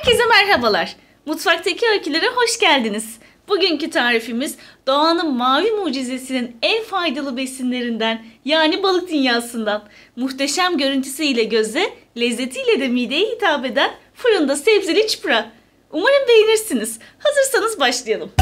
Herkese merhabalar. Mutfaktaki öykülere hoş geldiniz. Bugünkü tarifimiz doğanın mavi mucizesinin en faydalı besinlerinden yani balık dünyasından. Muhteşem görüntüsüyle göze, lezzetiyle de mideye hitap eden fırında sebzeli çipra. Umarım beğenirsiniz. Hazırsanız başlayalım.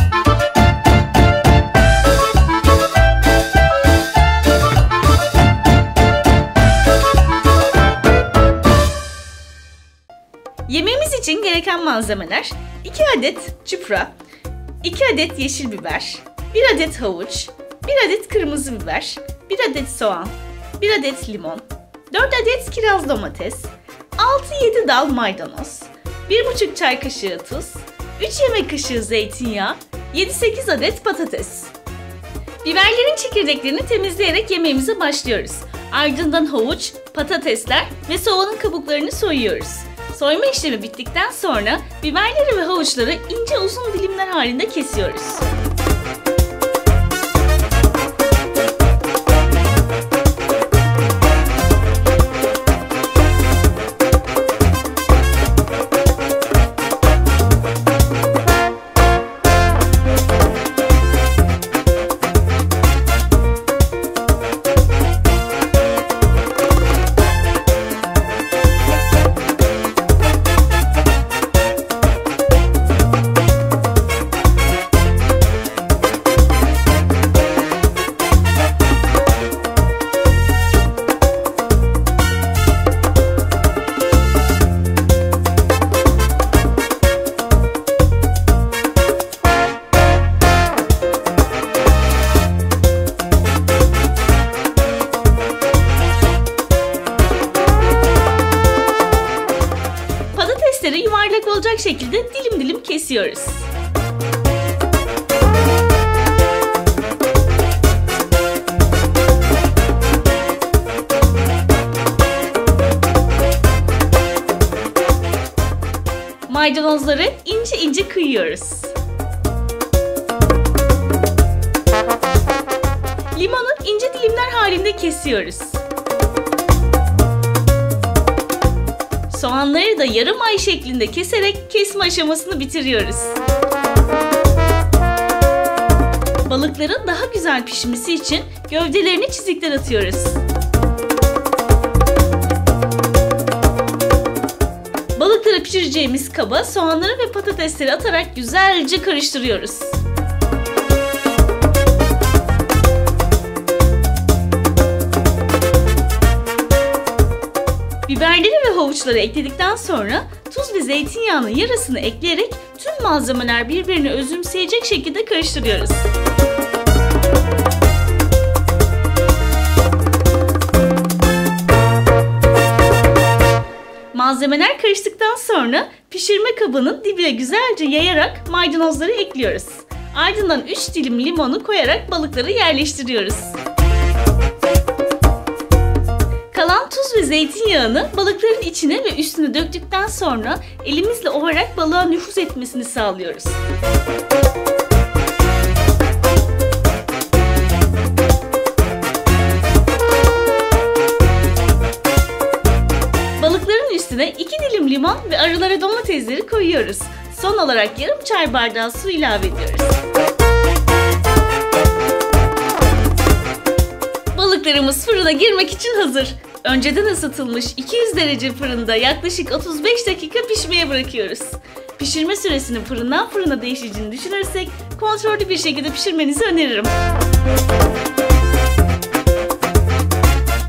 Yemeğimiz için gereken malzemeler 2 adet çupra, 2 adet yeşil biber, 1 adet havuç, 1 adet kırmızı biber, 1 adet soğan, 1 adet limon, 4 adet kiraz domates, 6-7 dal maydanoz, 1,5 çay kaşığı tuz, 3 yemek kaşığı zeytinyağı, 7-8 adet patates. Biberlerin çekirdeklerini temizleyerek yemeğimize başlıyoruz. Ardından havuç, patatesler ve soğanın kabuklarını soyuyoruz. Soyma işlemi bittikten sonra biberleri ve havuçları ince uzun dilimler halinde kesiyoruz. Yuvarlak olacak şekilde dilim dilim kesiyoruz. Maydanozları ince ince kıyıyoruz. Limonu ince dilimler halinde kesiyoruz. Soğanları da yarım ay şeklinde keserek kesme aşamasını bitiriyoruz. Balıkların daha güzel pişmesi için gövdelerini çizikler atıyoruz. Balıkları pişireceğimiz kaba soğanları ve patatesleri atarak güzelce karıştırıyoruz. Havuçları ekledikten sonra tuz ve zeytinyağının yarısını ekleyerek tüm malzemeler birbirini özümseyecek şekilde karıştırıyoruz. Malzemeler karıştıktan sonra pişirme kabının dibine güzelce yayarak maydanozları ekliyoruz. Ardından 3 dilim limonu koyarak balıkları yerleştiriyoruz. Kalan tuz ve zeytinyağını balıkların içine ve üstüne döktükten sonra elimizle ovarak balığa nüfuz etmesini sağlıyoruz. Balıkların üstüne 2 dilim limon ve aralara domatesleri koyuyoruz. Son olarak yarım çay bardağı su ilave ediyoruz. Balıklarımız fırına girmek için hazır. Önceden ısıtılmış 200 derece fırında yaklaşık 35 dakika pişmeye bırakıyoruz. Pişirme süresinin fırından fırına değişeceğini düşünürsek kontrollü bir şekilde pişirmenizi öneririm.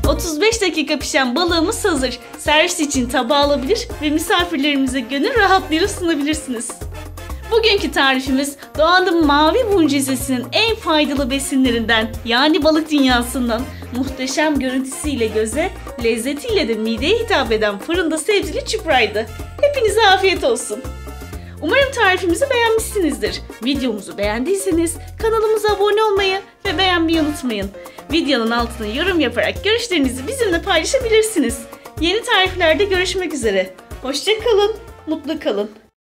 35 dakika pişen balığımız hazır. Servis için tabağa alabilir ve misafirlerimize gönül rahatlığıyla sunabilirsiniz. Bugünkü tarifimiz doğanın mavi mucizesinin en faydalı besinlerinden yani balık dünyasından muhteşem görüntüsüyle göze, lezzetiyle de mideye hitap eden fırında sebzeli çupraydı. Hepinize afiyet olsun. Umarım tarifimizi beğenmişsinizdir. Videomuzu beğendiyseniz kanalımıza abone olmayı ve beğenmeyi unutmayın. Videonun altına yorum yaparak görüşlerinizi bizimle paylaşabilirsiniz. Yeni tariflerde görüşmek üzere. Hoşçakalın, mutlu kalın.